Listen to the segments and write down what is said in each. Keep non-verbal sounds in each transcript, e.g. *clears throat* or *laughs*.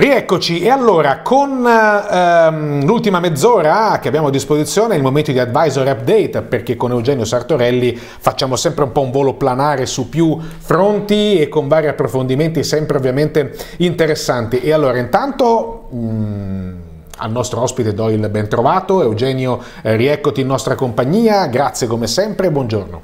Rieccoci, e allora con ehm, l'ultima mezz'ora che abbiamo a disposizione il momento di advisor update perché con Eugenio Sartorelli facciamo sempre un po' un volo planare su più fronti e con vari approfondimenti sempre ovviamente interessanti. E allora intanto... Mm, al nostro ospite do il ben trovato, Eugenio, eh, rieccoti in nostra compagnia, grazie come sempre, buongiorno.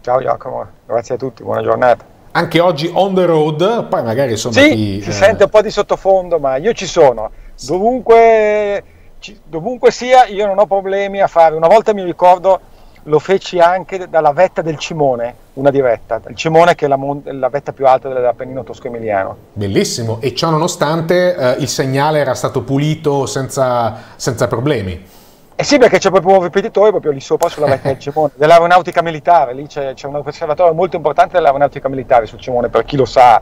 Ciao Giacomo, grazie a tutti, buona giornata anche oggi on the road, poi magari insomma... Sì, chi, si eh... sente un po' di sottofondo, ma io ci sono. Dovunque, ci, dovunque sia, io non ho problemi a fare. Una volta mi ricordo, lo feci anche dalla vetta del Cimone, una diretta. Il Cimone che è la, la vetta più alta dell'Appennino tosco-emiliano. Bellissimo, e ciò nonostante eh, il segnale era stato pulito senza, senza problemi. Eh sì, perché c'è proprio un ripetitore proprio lì sopra sulla vecchia *laughs* del Cimone, dell'aeronautica militare, lì c'è, c'è, un osservatorio molto importante dell'aeronautica militare sul Cimone, per chi lo sa.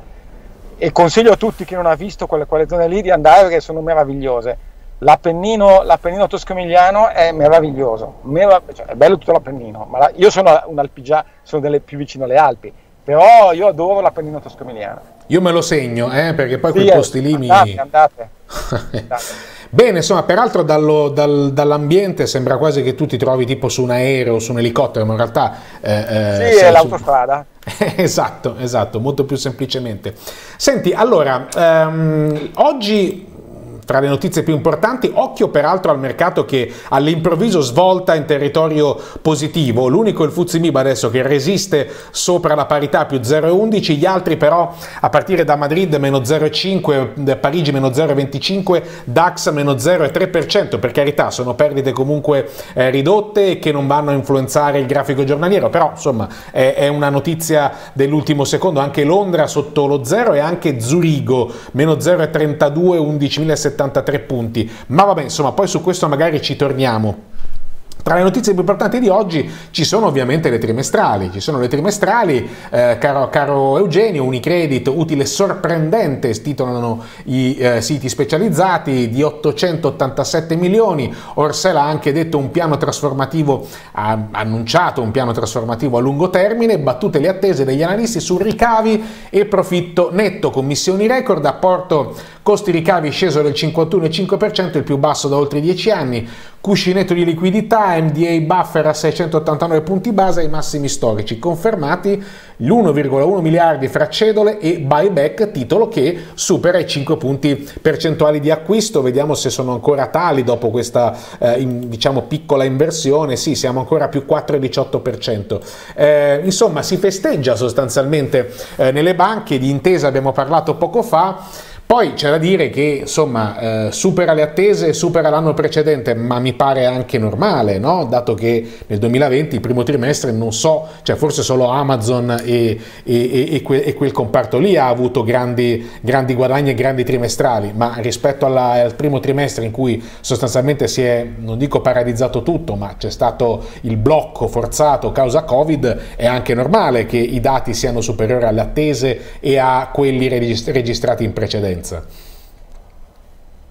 E consiglio a tutti chi non ha visto quelle, quelle zone lì di andare perché sono meravigliose. L'Appennino, l'Appennino tosco-emiliano è meraviglioso, Merav- cioè, è bello tutto l'Appennino, ma la, io sono un alpigiano, sono delle, più vicino alle Alpi, però io adoro l'Appennino tosco-emiliano. Io me lo segno, eh, perché poi sì, quei posti lì andate, mi... andate. andate. *laughs* Bene, insomma, peraltro dal, dall'ambiente sembra quasi che tu ti trovi tipo su un aereo o su un elicottero, ma in realtà... Eh, eh sì, è l'autostrada. Su... *laughs* esatto, esatto, molto più semplicemente. Senti, allora, ehm, oggi tra le notizie più importanti, occhio peraltro al mercato che all'improvviso svolta in territorio positivo. L'unico è il Fuzzi Mib adesso che resiste sopra la parità più 0,11, gli altri però a partire da Madrid meno 0,5, Parigi meno 0,25, DAX meno 0,3%. Per carità, sono perdite comunque eh, ridotte che non vanno a influenzare il grafico giornaliero, però insomma è, è una notizia dell'ultimo secondo. Anche Londra sotto lo 0 e anche Zurigo meno 0,32, 11.070 73 punti. Ma vabbè, insomma, poi su questo magari ci torniamo. Tra le notizie più importanti di oggi ci sono ovviamente le trimestrali, ci sono le trimestrali, eh, caro, caro, Eugenio, Unicredit, utile sorprendente, titolano i eh, siti specializzati, di 887 milioni, Orsel ha anche detto un piano trasformativo, ha annunciato un piano trasformativo a lungo termine, battute le attese degli analisti su ricavi e profitto netto, commissioni record, apporto costi ricavi sceso del 51,5%, il più basso da oltre 10 anni, cuscinetto di liquidità, MDA buffer a 689 punti base ai massimi storici, confermati l'1,1 miliardi fra cedole e buyback, titolo che supera i 5 punti percentuali di acquisto, vediamo se sono ancora tali dopo questa eh, in, diciamo piccola inversione, sì siamo ancora più 4,18%. Eh, insomma si festeggia sostanzialmente eh, nelle banche, di intesa abbiamo parlato poco fa, poi c'è da dire che insomma eh, supera le attese, supera l'anno precedente, ma mi pare anche normale, no? dato che nel 2020 il primo trimestre non so, cioè forse solo Amazon e, e, e, que, e quel comparto lì ha avuto grandi, grandi, guadagni e grandi trimestrali, ma rispetto alla, al primo trimestre in cui sostanzialmente si è, non dico paralizzato tutto, ma c'è stato il blocco forzato causa Covid, è anche normale che i dati siano superiori alle attese e a quelli registrati in precedenza differenza?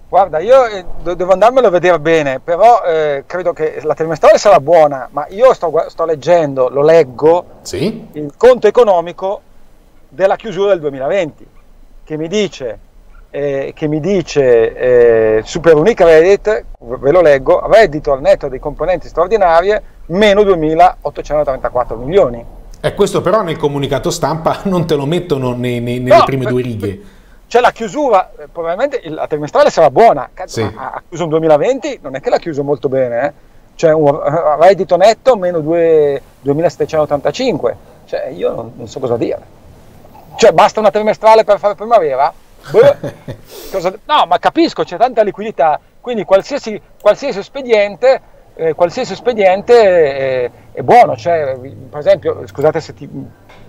Guarda, io eh, devo andarmelo a vedere bene, però eh, credo che la trimestrale sarà buona, ma io sto, sto leggendo, lo leggo, sì? il conto economico della chiusura del 2020, che mi dice, eh, che mi dice eh, Super Unicredit, ve lo leggo, reddito al netto dei componenti straordinarie, meno 2.834 milioni. E questo però nel comunicato stampa *laughs* non te lo mettono nei, nei, nelle no, prime due righe *laughs* cioè la chiusura, eh, probabilmente la trimestrale sarà buona, sì. ha, chiuso un 2020, non è che l'ha chiuso molto bene, eh? cioè un reddito netto meno 2.785, cioè io non, non, so cosa dire. Cioè basta una trimestrale per fare primavera? *laughs* cosa, no, ma capisco, c'è tanta liquidità, quindi qualsiasi, qualsiasi espediente, eh, qualsiasi espediente è, è, buono, cioè, per esempio, scusate se ti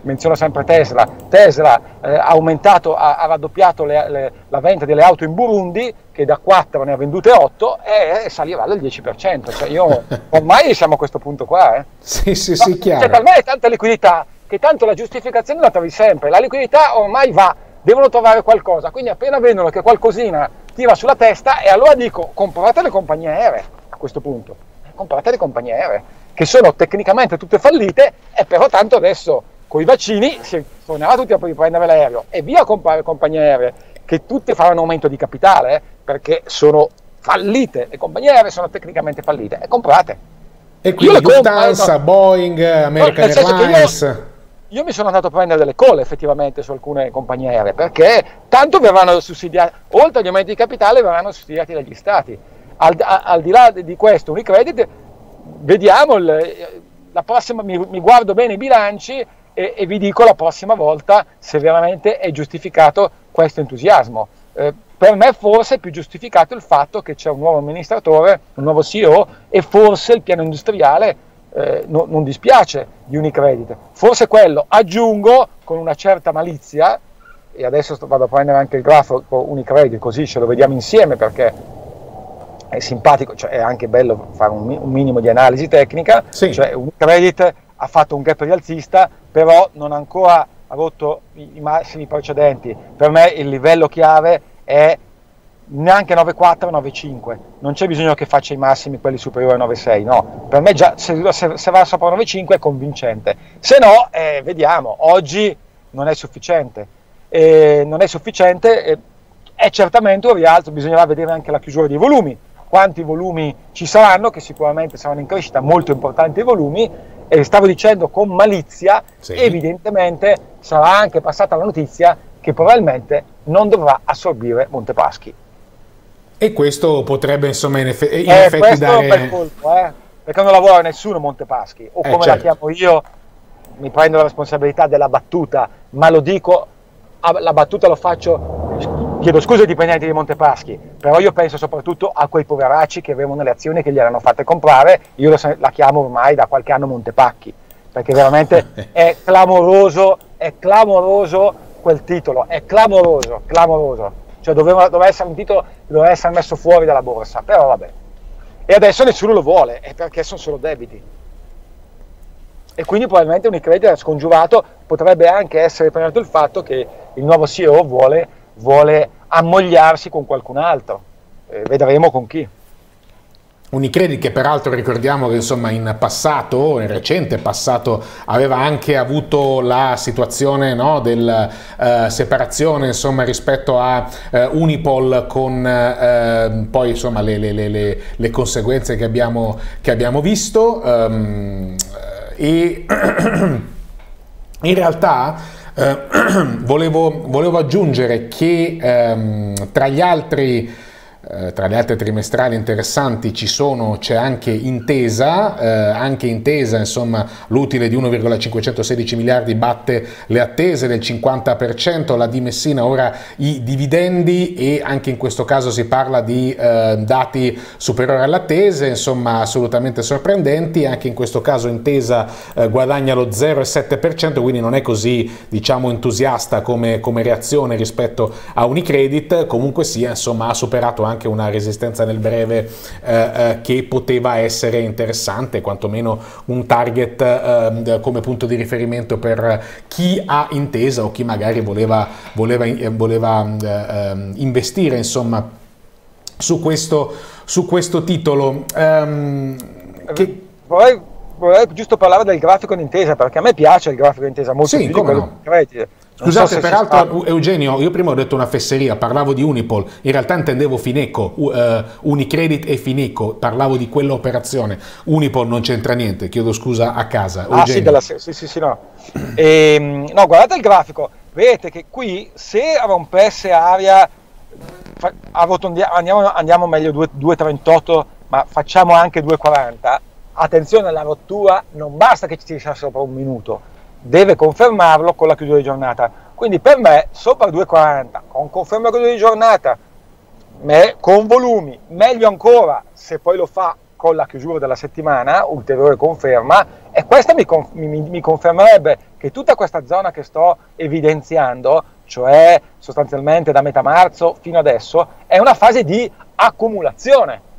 menziono sempre Tesla, Tesla eh, ha aumentato, ha, ha raddoppiato le, le, la vendita delle auto in Burundi, che da 4 ne ha vendute 8 e, e salirà del 10%. Cioè io, *laughs* ormai siamo a questo punto qua. Eh. Sì, sì, sì, chiaro. Cioè, per me è tanta liquidità che tanto la giustificazione la trovi sempre, la liquidità ormai va, devono trovare qualcosa, quindi appena vedono che qualcosina tira sulla testa e allora dico comprate le compagnie aeree a questo punto, comprate le compagnie aeree che sono tecnicamente tutte fallite e però tanto adesso con i vaccini si tornerà tutti a riprendere l'aereo e via a comprare compagnie aeree che tutte faranno aumento di capitale eh, perché sono fallite, le compagnie aeree sono tecnicamente fallite, e comprate. E quindi Lufthansa, Boeing, American Airlines... Io, io mi sono andato a prendere delle colle effettivamente su alcune compagnie aeree perché tanto verranno sussidiati, oltre agli aumenti di capitale, verranno sussidiati dagli stati. Al, a, al di là di questo, Unicredit, vediamo il, la prossima, mi, mi, guardo bene i bilanci e, e, vi dico la prossima volta se veramente è giustificato questo entusiasmo. Eh, per me forse è più giustificato il fatto che c'è un nuovo amministratore, un nuovo CEO e forse il piano industriale eh, no, non dispiace di Unicredit. Forse quello, aggiungo con una certa malizia, e adesso vado a prendere anche il grafo Unicredit così ce lo vediamo insieme perché è simpatico, cioè è anche bello fare un, un minimo di analisi tecnica, sì. cioè Unicredit ha fatto un gap rialzista, però non ha ancora rotto i, massimi precedenti. Per me il livello chiave è neanche 9,4 9,5 non c'è bisogno che faccia i massimi quelli superiori a 9,6 no. Per me già se, se, se va sopra 9,5 è convincente. Se no eh, vediamo oggi non è sufficiente. Eh, non è sufficiente è certamente un rialzo bisognerà vedere anche la chiusura dei volumi. Quanti volumi ci saranno che sicuramente saranno in crescita molto importanti i volumi e stavo dicendo con malizia sì. evidentemente sarà anche passata la notizia che probabilmente non dovrà assorbire Montepaschi. E questo potrebbe insomma in, eff- in eh, effetti dare... per colpo, eh? perché non lavora nessuno Montepaschi, o eh, come certo. la chiamo io, mi prendo la responsabilità della battuta, ma lo dico, la battuta lo faccio, chiedo scusa ai dipendenti di Montepaschi, però io penso soprattutto a quei poveracci che avevano le azioni che gli erano fatte comprare, io la chiamo ormai da qualche anno Montepacchi, perché veramente *laughs* è clamoroso, è clamoroso quel titolo, è clamoroso, clamoroso. Cioè doveva, doveva essere un titolo che doveva essere messo fuori dalla borsa, però vabbè. E adesso nessuno lo vuole, è perché sono solo debiti. E quindi probabilmente Unicredit è scongiurato, potrebbe anche essere premiato il fatto che il nuovo CEO vuole, vuole ammogliarsi con qualcun altro. Eh, vedremo con chi. Unicredit che peraltro ricordiamo che insomma in passato, in recente passato, aveva anche avuto la situazione no, della uh, separazione insomma, rispetto a uh, Unipol con uh, poi insomma, le, le, le, le, conseguenze che abbiamo, che abbiamo visto um, e *clears throat* in realtà *clears throat* volevo, volevo, aggiungere che um, tra gli altri eh, tra le altre trimestrali interessanti ci sono, c'è anche Intesa, eh, anche Intesa insomma l'utile di 1,516 miliardi batte le attese del 50%, la di Messina ora i dividendi e anche in questo caso si parla di eh, dati superiori alle attese, insomma assolutamente sorprendenti, anche in questo caso Intesa eh, guadagna lo 0,7%, quindi non è così diciamo entusiasta come, come reazione rispetto a Unicredit, comunque sia insomma ha superato anche anche una resistenza nel breve eh, eh, che poteva essere interessante, quantomeno un target eh, come punto di riferimento per chi ha intesa o chi magari voleva, voleva, eh, voleva eh, ehm, investire insomma, su, questo, su questo titolo. Um, che... vorrei, vorrei, giusto parlare del grafico d'intesa perché a me piace il grafico d'intesa molto sì, più quello no. Scusate, so peraltro, Eugenio, io prima ho detto una fesseria, parlavo di Unipol, in realtà intendevo Fineco, uh, Unicredit e Fineco, parlavo di quell'operazione. Unipol non c'entra niente, chiedo scusa a casa. Ah, sì, della, sì, sì, sì, no. E, ehm, no, guardate il grafico, vedete che qui se rompesse aria, andiamo, andiamo meglio 2,38, ma facciamo anche 2,40, attenzione alla rottura, non basta che ci sia sopra un minuto deve confermarlo con la chiusura di giornata. Quindi per me sopra 2,40 con conferma di giornata, con volumi, meglio ancora se poi lo fa con la chiusura della settimana, ulteriore conferma, e questa mi, mi, mi confermerebbe che tutta questa zona che sto evidenziando, cioè sostanzialmente da metà marzo fino adesso, è una fase di accumulazione.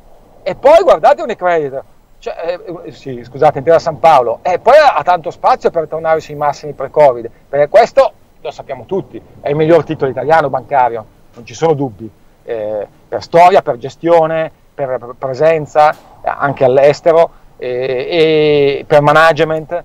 E poi guardate un credit, cioè, eh, sì, scusate, Intera San Paolo, e poi ha tanto spazio per tornare sui massimi pre-Covid, perché questo lo sappiamo tutti, è il miglior titolo italiano bancario, non ci sono dubbi, eh, per storia, per gestione, per, per presenza, anche all'estero, eh, e per management,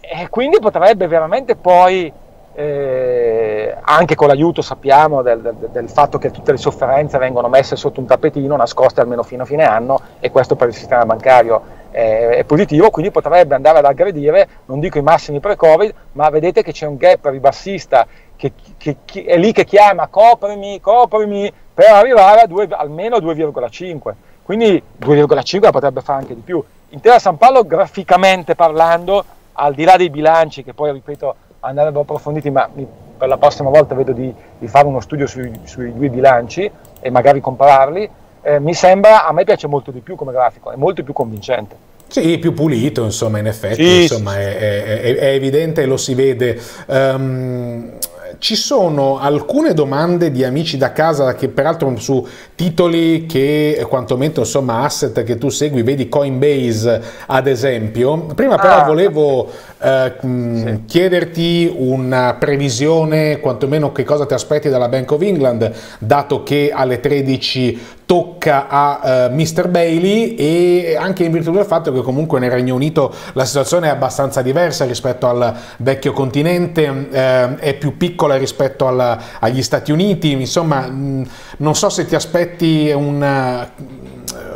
e quindi potrebbe veramente poi eh, anche con l'aiuto sappiamo del, del, del, fatto che tutte le sofferenze vengono messe sotto un tappetino, nascoste almeno fino a fine anno e questo per il sistema bancario è, è positivo, quindi potrebbe andare ad aggredire, non dico i massimi pre-Covid, ma vedete che c'è un gap ribassista che, che, che è lì che chiama coprimi, coprimi per arrivare a due, almeno 2,5. Quindi 2,5 la potrebbe fare anche di più. Intera San Paolo graficamente parlando, al di là dei bilanci che poi ripeto andrebbero approfonditi, ma per la prossima volta vedo di, di fare uno studio sui, sui, due bilanci e magari compararli, eh, mi sembra, a me piace molto di più come grafico, è molto più convincente. Sì, più pulito, insomma, in effetti, sì, insomma, sì, è, è, è, evidente e lo si vede. Um, ci sono alcune domande di amici da casa che peraltro su titoli che quantomeno insomma asset che tu segui, vedi Coinbase ad esempio. Prima però ah, volevo eh, sì. chiederti una previsione, quantomeno che cosa ti aspetti dalla Bank of England, dato che alle 13 tocca a uh, Mr. Bailey e anche in virtù del fatto che comunque nel Regno Unito la situazione è abbastanza diversa rispetto al vecchio continente, eh, è più piccola rispetto alla, agli Stati Uniti, insomma mh, non so se ti aspetti un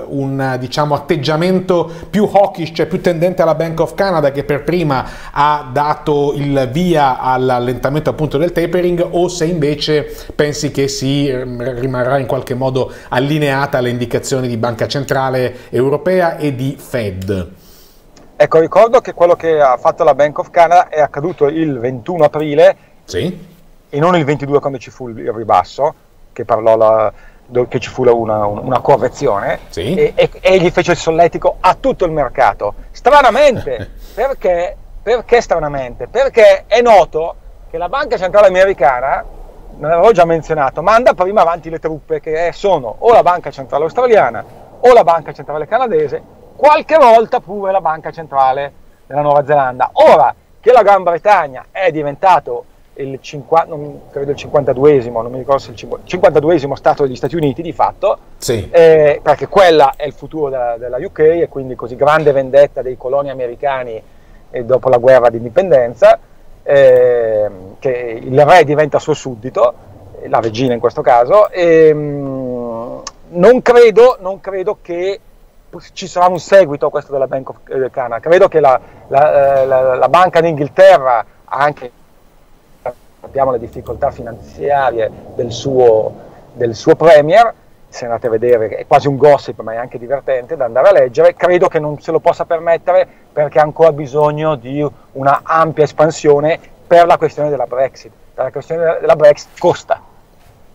un diciamo, atteggiamento più hawkish, cioè più tendente alla Bank of Canada che per prima ha dato il via all'allentamento appunto del tapering o se invece pensi che si rimarrà in qualche modo allineata alle indicazioni di Banca Centrale Europea e di Fed. Ecco, ricordo che quello che ha fatto la Bank of Canada è accaduto il 21 aprile sì. e non il 22 quando ci fu il ribasso, che parlò la, che ci fu una, una correzione sì. e, e, e, gli fece il solletico a tutto il mercato. Stranamente, *laughs* perché, perché stranamente? Perché è noto che la Banca Centrale Americana, non l'avevo già menzionato, manda prima avanti le truppe che sono o la Banca Centrale Australiana o la Banca Centrale Canadese, qualche volta pure la Banca Centrale della Nuova Zelanda. Ora che la Gran Bretagna è diventato il 50, non, credo il 52esimo, non mi ricordo se il 52esimo Stato degli Stati Uniti di fatto, sì. eh, perché quella è il futuro della, della, UK e quindi così grande vendetta dei coloni americani eh, dopo la guerra di indipendenza, eh, che il re diventa suo suddito, la regina in questo caso, e, mh, non, credo, non credo che ci sarà un seguito a questo della Bank of Canada, credo che la, la, la, la Banca d'Inghilterra anche sappiamo le difficoltà finanziarie del suo, del suo Premier, se andate a vedere è quasi un gossip ma è anche divertente da andare a leggere, credo che non se lo possa permettere perché ha ancora bisogno di una ampia espansione per la questione della Brexit. Per la questione della Brexit costa,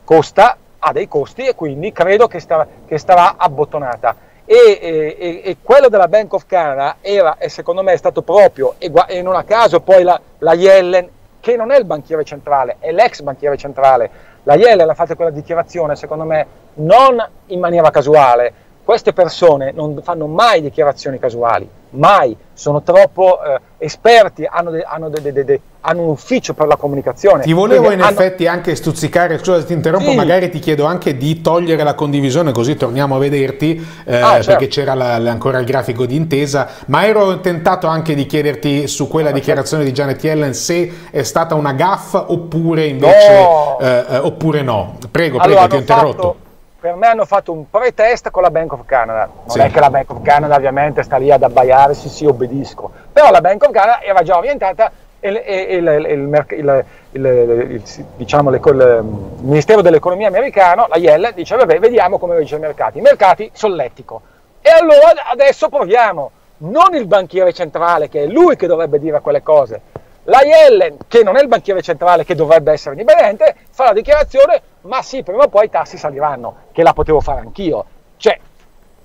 costa, ha dei costi e quindi credo che, sta, che starà abbottonata. E, e, e, quello della Bank of Canada era, e secondo me è stato proprio, e, e non a caso poi la, la Yellen che non è il banchiere centrale, è l'ex banchiere centrale. La Yellen ha fatto quella dichiarazione, secondo me, non in maniera casuale. Queste persone non fanno mai dichiarazioni casuali, mai, sono troppo eh, esperti, hanno, de, hanno, de, de, hanno, un ufficio per la comunicazione. Ti volevo in hanno... effetti anche stuzzicare, scusa ti interrompo, sì. magari ti chiedo anche di togliere la condivisione così torniamo a vederti, eh, ah, certo. perché c'era ancora il grafico di intesa, ma ero tentato anche di chiederti su quella ah, dichiarazione certo. di Janet Yellen se è stata una gaffa oppure invece no. Eh, eh, oppure no. Prego, allora, prego, ti ho interrotto. Fatto per me hanno fatto un pre-test con la Bank of Canada. Non sì. è che la Bank of Canada ovviamente sta lì ad abbaiare, sì sì, obbedisco. Però la Bank of Canada era già orientata e diciamo, il, Ministero dell'Economia americano, la IEL, dice vabbè vediamo come reagisce i mercati. I mercati solletico. E allora adesso proviamo, non il banchiere centrale che è lui che dovrebbe dire quelle cose, la Yellen, che non è il banchiere centrale che dovrebbe essere indipendente, fa la dichiarazione, ma sì, prima o poi i tassi saliranno, che la potevo fare anch'io. Cioè,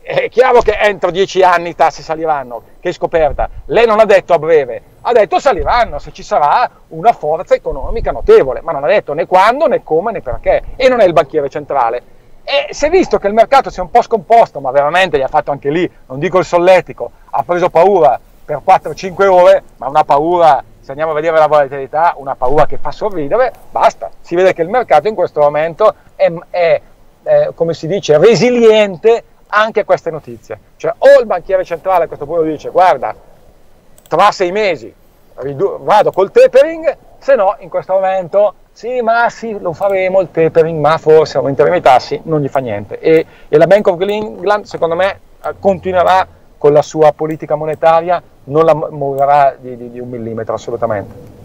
è chiaro che entro dieci anni i tassi saliranno, che scoperta. Lei non ha detto a breve, ha detto saliranno se ci sarà una forza economica notevole, ma non ha detto né quando, né come, né perché. E non è il banchiere centrale. E si è visto che il mercato si è un po' scomposto, ma veramente gli ha fatto anche lì, non dico il solletico, ha preso paura per 4-5 ore, ma una paura andiamo a vedere la volatilità, una paura che fa sorridere, basta. Si vede che il mercato in questo momento è, è eh, come si dice, resiliente anche a queste notizie. Cioè o il banchiere centrale a questo punto dice guarda, tra sei mesi vado col tapering, se no in questo momento sì, ma sì, lo faremo, il tapering, ma forse aumenteremo i tassi, non gli fa niente. E, e la Bank of England, secondo me, continuerà con la sua politica monetaria, non la muoverà di, di, di un millimetro assolutamente.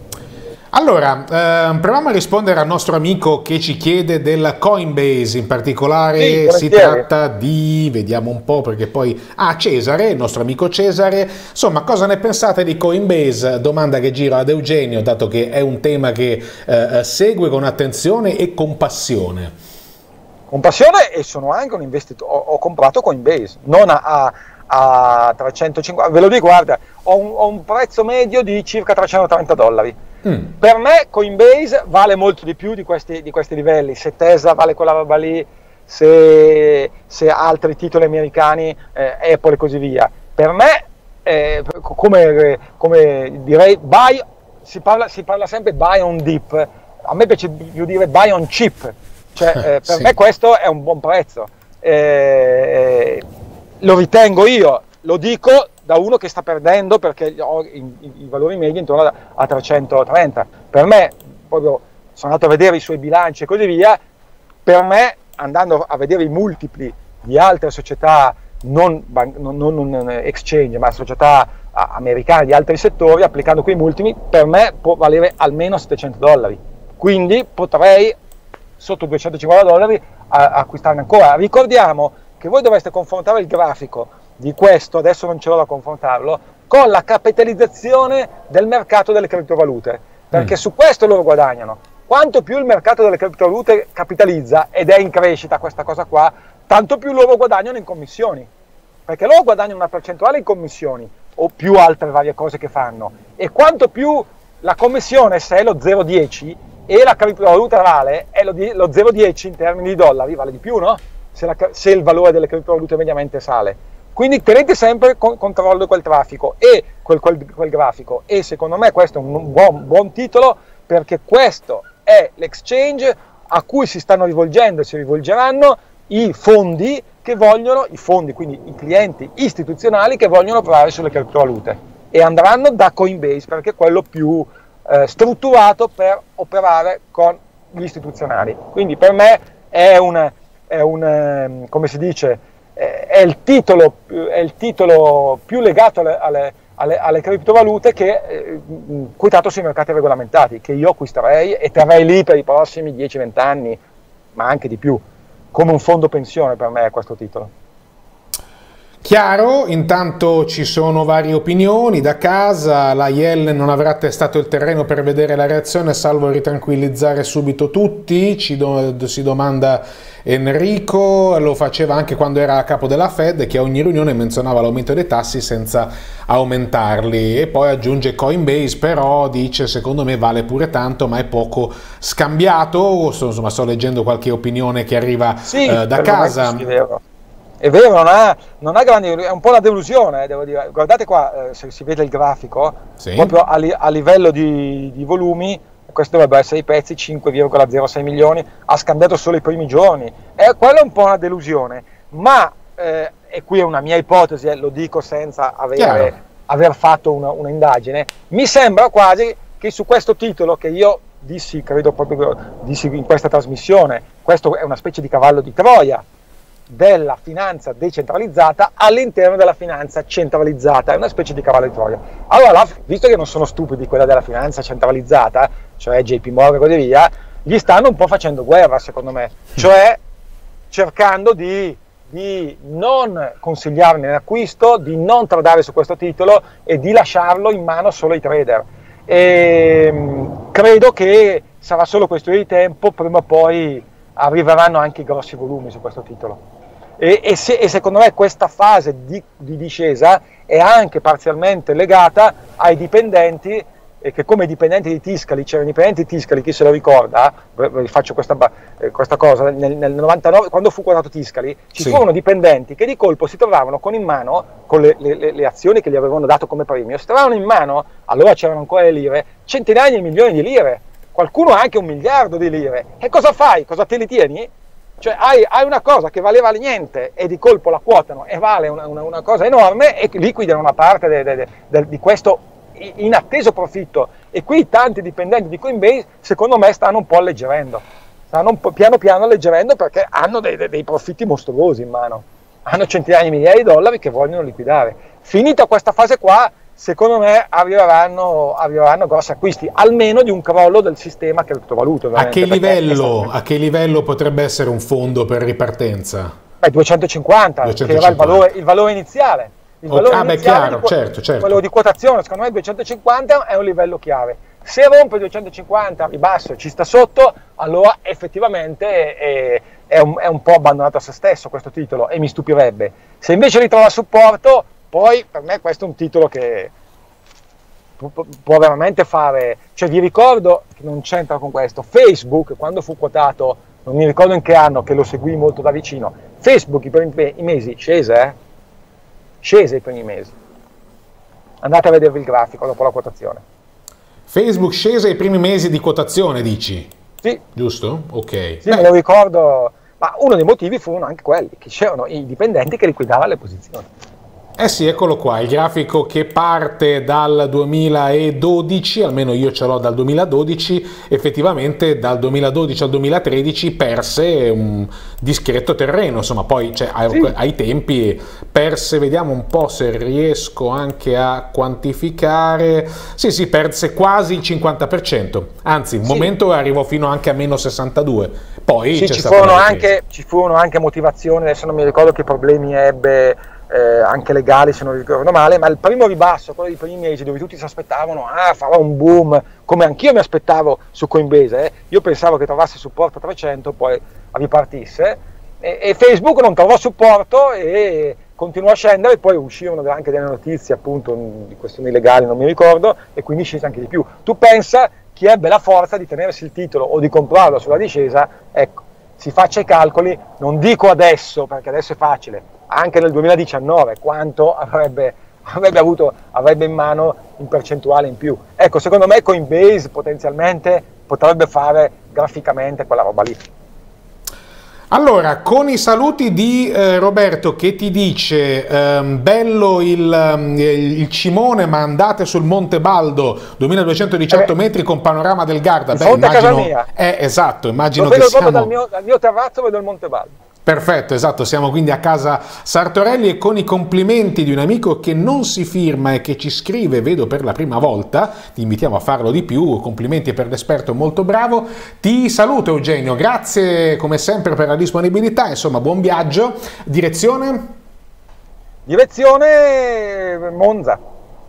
Allora, eh, proviamo a rispondere al nostro amico che ci chiede del Coinbase, in particolare sì, si tratta di, vediamo un po' perché poi, ah Cesare, il nostro amico Cesare, insomma cosa ne pensate di Coinbase? Domanda che giro ad Eugenio, dato che è un tema che eh, segue con attenzione e con passione. Con passione e sono anche un investitore, ho, ho comprato Coinbase, non a, a, a 350, ve lo dico, guarda, ho un, ho un prezzo medio di circa 330 dollari Mm. Per me Coinbase vale molto di più di questi, di questi livelli, se Tesla vale quella roba lì, se, se altri titoli americani, eh, Apple e così via. Per me, eh, come, come, direi, buy, si, parla, si parla sempre buy on dip, a me piace più dire buy on cheap, cioè, *laughs* eh, per sì. me questo è un buon prezzo. Eh, lo ritengo io, lo dico da uno che sta perdendo perché ho i, valori medi intorno a, a 330. Per me, proprio sono andato a vedere i suoi bilanci e così via, per me andando a vedere i multipli di altre società non, non, non exchange, ma società americane di altri settori, applicando quei multipli, per me può valere almeno 700 dollari. Quindi potrei sotto 250 dollari acquistarne ancora. Ricordiamo che voi dovreste confrontare il grafico di questo, adesso non ce l'ho da confrontarlo, con la capitalizzazione del mercato delle criptovalute, perché mm. su questo loro guadagnano. Quanto più il mercato delle criptovalute capitalizza, ed è in crescita questa cosa qua, tanto più loro guadagnano in commissioni, perché loro guadagnano una percentuale in commissioni o più altre varie cose che fanno, e quanto più la commissione, se è lo 0,10 e la criptovaluta vale, è lo, lo 0,10 in termini di dollari, vale di più, no? Se, la, se il valore delle criptovalute mediamente sale. Quindi tenete sempre con, controllo quel traffico e quel, quel, quel, grafico e secondo me questo è un buon, buon titolo perché questo è l'exchange a cui si stanno rivolgendo e si rivolgeranno i fondi che vogliono, i fondi, quindi i clienti istituzionali che vogliono operare sulle criptovalute e andranno da Coinbase perché è quello più eh, strutturato per operare con gli istituzionali. Quindi per me è un, è un ehm, come si dice, è il titolo, è il titolo più legato alle, alle, alle, alle criptovalute che eh, quotato sui mercati regolamentati, che io acquisterei e terrei lì per i prossimi 10-20 anni, ma anche di più, come un fondo pensione per me è questo titolo. Chiaro, intanto ci sono varie opinioni. Da casa, la IEL non avrà testato il terreno per vedere la reazione salvo ritranquillizzare subito tutti, ci do, si domanda Enrico, lo faceva anche quando era a capo della Fed che a ogni riunione menzionava l'aumento dei tassi senza aumentarli. E poi aggiunge Coinbase però dice secondo me vale pure tanto ma è poco scambiato, insomma sto leggendo qualche opinione che arriva sì, eh, da casa. È vero, non ha, non ha grandi, è un po' una delusione, eh, devo dire. Guardate qua, eh, se si vede il grafico, sì. proprio a, li, a livello di, di, volumi, questo dovrebbe essere i pezzi 5,06 milioni, ha scambiato solo i primi giorni. E quella è un po' una delusione, ma, eh, e qui è una mia ipotesi, eh, lo dico senza avere, aver fatto una, una indagine, mi sembra quasi che su questo titolo che io dissi, credo proprio dissi in questa trasmissione, questo è una specie di cavallo di Troia, della finanza decentralizzata all'interno della finanza centralizzata, è una specie di cavallo di Troia. Allora, visto che non sono stupidi quella della finanza centralizzata, cioè JP Morgan e così via, gli stanno un po' facendo guerra, secondo me, cioè *laughs* cercando di, di non consigliarne l'acquisto, di non tradare su questo titolo e di lasciarlo in mano solo ai trader. E, ehm, credo che sarà solo questione di tempo, prima o poi arriveranno anche grossi volumi su questo titolo. E, e, se, e, secondo me questa fase di, di, discesa è anche parzialmente legata ai dipendenti e che come dipendenti di Tiscali, c'erano i dipendenti di Tiscali, chi se lo ricorda, vi faccio questa, eh, questa cosa, nel, nel, 99, quando fu quotato Tiscali, ci sì. furono dipendenti che di colpo si trovavano con in mano, con le, le, le, azioni che gli avevano dato come premio, si trovavano in mano, allora c'erano ancora le lire, centinaia di milioni di lire, qualcuno anche un miliardo di lire, e cosa fai? Cosa te li tieni? Cioè hai, hai, una cosa che valeva niente e di colpo la quotano e vale una, una, una cosa enorme e liquidano una parte de, de, de, di questo inatteso profitto. E qui tanti dipendenti di Coinbase secondo me stanno un po' alleggerendo, stanno po' piano piano alleggerendo perché hanno dei, dei profitti mostruosi in mano, hanno centinaia di migliaia di dollari che vogliono liquidare. Finita questa fase qua, secondo me arriveranno, arriveranno grossi acquisti, almeno di un crollo del sistema criptovalute. A che, livello, a che livello potrebbe essere un fondo per ripartenza? Beh, 250, 250. che era il valore, il valore iniziale. Il valore ah, beh, chiaro, di, certo, certo. Quello di quotazione, secondo me 250 è un livello chiave. Se rompe 250 a ribasso e ci sta sotto, allora effettivamente è, è, un, è, un, po' abbandonato a se stesso questo titolo e mi stupirebbe. Se invece ritrova supporto, poi per me questo è un titolo che può, veramente fare... Cioè vi ricordo che non c'entra con questo, Facebook quando fu quotato, non mi ricordo in che anno, che lo seguì molto da vicino, Facebook i primi mesi scese, eh? scese i primi mesi. Andate a vedervi il grafico dopo la quotazione. Facebook scese i primi mesi di quotazione, dici? Sì. Giusto? Ok. Sì, Beh. me lo ricordo, ma uno dei motivi furono anche quelli, che c'erano i dipendenti che liquidavano le posizioni. Eh sì, eccolo qua, il grafico che parte dal 2012, almeno io ce l'ho dal 2012, effettivamente dal 2012 al 2013 perse un discreto terreno, insomma poi cioè, sì. ai, tempi perse, vediamo un po' se riesco anche a quantificare, sì sì, perse quasi il 50%, anzi un sì. momento arrivò fino anche a meno 62%, poi sì, ci furono, anche, ci furono anche motivazioni, adesso non mi ricordo che problemi ebbe eh, anche legali se non ricordo male, ma il primo ribasso, quello dei primi mesi dove tutti si aspettavano, ah farà un boom, come anch'io mi aspettavo su Coinbase, eh. io pensavo che trovasse supporto a 300, poi ripartisse, e, e Facebook non trovò supporto e continuò a scendere, poi uscirono anche delle notizie appunto di questioni legali, non mi ricordo, e quindi scese anche di più. Tu pensa chi ebbe la forza di tenersi il titolo o di comprarlo sulla discesa, ecco, si faccia i calcoli, non dico adesso perché adesso è facile, anche nel 2019 quanto avrebbe, avrebbe, avuto, avrebbe in mano in percentuale in più. Ecco, secondo me Coinbase potenzialmente potrebbe fare graficamente quella roba lì. Allora, con i saluti di eh, Roberto che ti dice ehm, bello il, ehm, il, cimone ma andate sul Monte Baldo 2218 eh, metri con panorama del Garda. Beh, immagino. Eh, esatto, immagino Lo vedo che siamo... dal mio, dal mio terrazzo vedo il Monte Baldo. Perfetto, esatto, siamo quindi a casa Sartorelli e con i complimenti di un amico che non si firma e che ci scrive, vedo per la prima volta, ti invitiamo a farlo di più, complimenti per l'esperto molto bravo, ti saluto Eugenio, grazie come sempre per la disponibilità, insomma buon viaggio, direzione? Direzione Monza.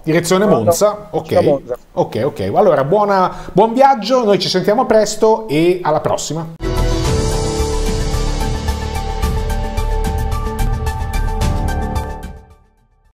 Direzione Monza, ok. Monza. Ok, ok. Allora, buona, buon viaggio, noi ci sentiamo presto e alla prossima.